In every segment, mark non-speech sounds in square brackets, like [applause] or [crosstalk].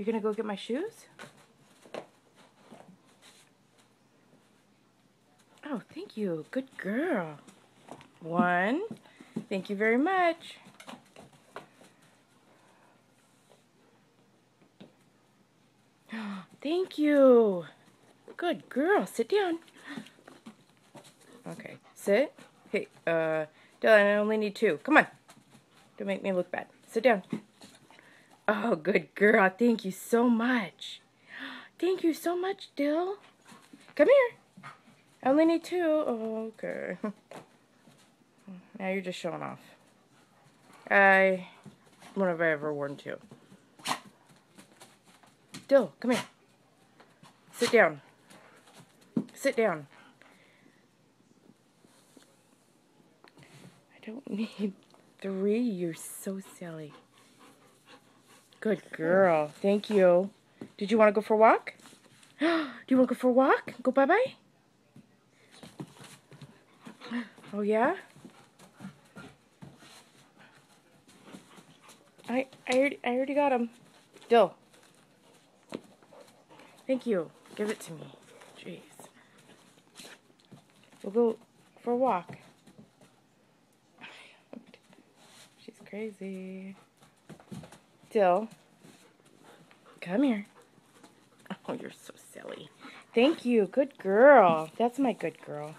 You're gonna go get my shoes? Oh, thank you. Good girl. One. Thank you very much. [gasps] Thank you. Good girl. Sit down. Okay. Sit. Hey, uh, Dylan, I only need two. Come on. Don't make me look bad. Sit down. Oh, good girl. Thank you so much. Thank you so much, Dill. Come here. I only need two. Okay. [laughs] Now you're just showing off. I, when have I ever worn two? Dill, come here. Sit down. Sit down. I don't [laughs] need three. You're so silly. Good girl. Thank you. Did you want to go for a walk? [gasps] Do you want to go for a walk? Go bye-bye? [gasps] Oh, yeah? I, I, already, I already got him. Dill. Thank you. Give it to me. Jeez. We'll go for a walk. [sighs] She's crazy. Dill. Come here. Oh, you're so silly. Thank you. Good girl. That's my good girl.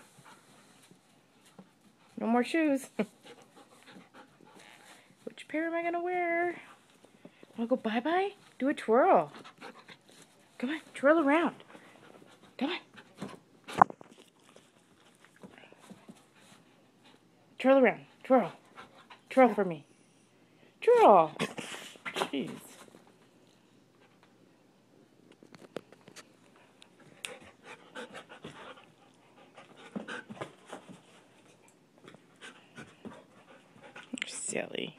No more shoes. [laughs] Which pair am I going to wear? Want to go bye-bye? Do a twirl. Come on, twirl around. Come on. Twirl around. Twirl. Twirl for me. Twirl. Jeez. You're silly.